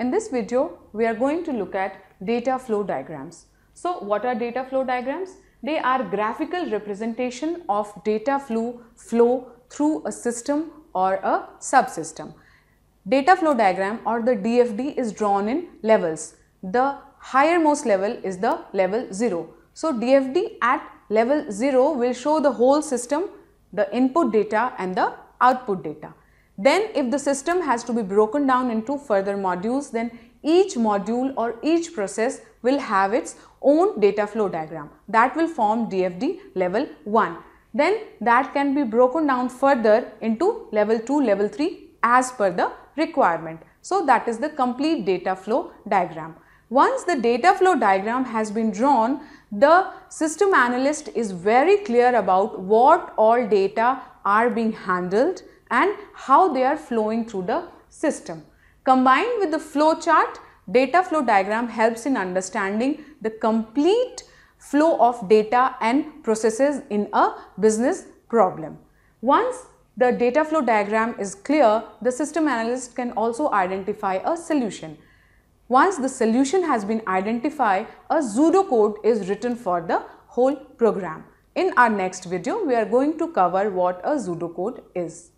In this video, we are going to look at data flow diagrams. So, what are data flow diagrams? They are graphical representation of data flow, flow through a system or a subsystem. Data flow diagram or the DFD is drawn in levels. The highermost level is the level 0. So, DFD at level 0 will show the whole system, the input data and the output data. Then if the system has to be broken down into further modules, then each module or each process will have its own data flow diagram that will form DFD level 1. Then that can be broken down further into level 2, level 3 as per the requirement. So that is the complete data flow diagram. Once the data flow diagram has been drawn, the system analyst is very clear about what all data are being handled and how they are flowing through the system. Combined with the flow chart, data flow diagram helps in understanding the complete flow of data and processes in a business problem. Once the data flow diagram is clear, the system analyst can also identify a solution. Once the solution has been identified, a pseudocode is written for the whole program. In our next video, we are going to cover what a pseudocode is.